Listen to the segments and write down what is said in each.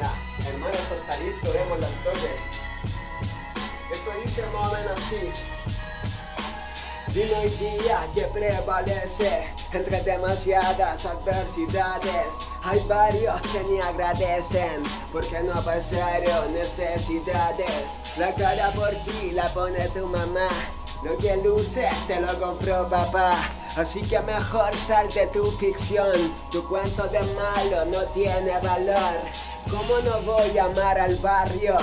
Ya, hermano, esto está listo, démosle al toque. Esto dice más o así. Día y día que prevalece entre demasiadas adversidades. Hay varios que ni agradecen porque no pasaron necesidades. La cara por ti la pone tu mamá. Lo que luce te lo compró papá. Así que mejor sal de tu ficción. Tu cuento de malo no tiene valor. ¿Cómo no voy a amar al barrio?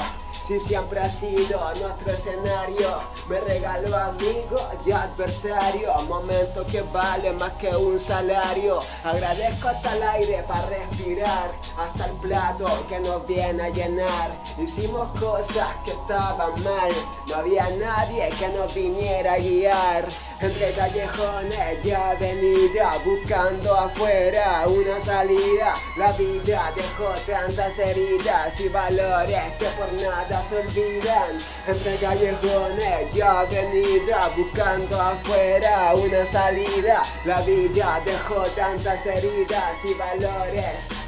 Si siempre ha sido nuestro escenario, me regaló amigo y adversario, momento que vale más que un salario. Agradezco hasta el aire para respirar, hasta el plato que nos viene a llenar. Hicimos cosas que estaban mal, no había nadie que nos viniera a guiar. Entre callejones y avenida, buscando afuera una salida. La vida dejó tantas heridas y valores que por nada se olvidan. Entre callejones y avenida, buscando afuera una salida. La vida dejó tantas heridas y valores.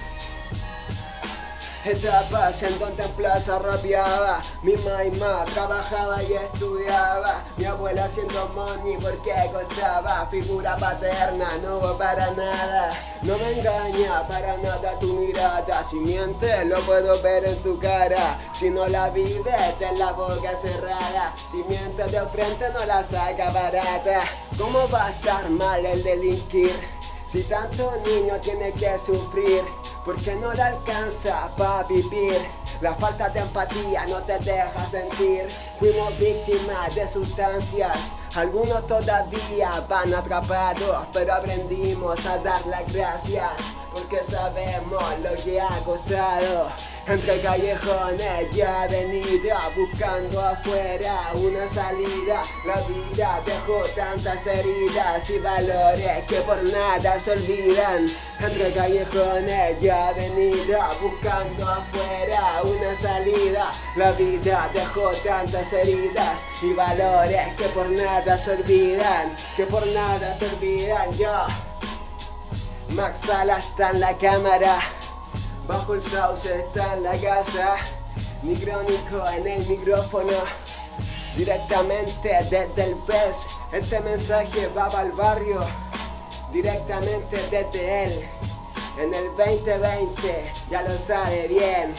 Etapas en donde en plaza Mi mamá trabajaba y estudiaba. Mi abuela haciendo money porque costaba. Figura paterna, no para nada. No me engaña para nada tu mirada. Si mientes lo puedo ver en tu cara. Si no la vives ten la boca cerrada. Si mientes de frente no la saca barata. ¿Cómo va a estar mal el delinquir? Si tanto niño tiene que sufrir porque no le alcanza para vivir. La falta de empatía no te deja sentir. Fuimos víctimas de sustancias. Algunos todavía van atrapados, pero aprendimos a dar las gracias porque sabemos lo que ha costado. Entre callejones y avenida, buscando afuera una salida. La vida dejó tantas heridas y valores que por nada se olvidan. Entre callejones y avenida, buscando afuera una salida. La vida dejó tantas heridas y valores que por nada se olvidan. Que por nada se olvidan, yo. Max Sala está en la cámara. Bajo el sauce está en la casa. Micrónico en el micrófono. Directamente desde el pez. Este mensaje va para el barrio. Directamente desde él. En el 2020, ya lo sabe bien.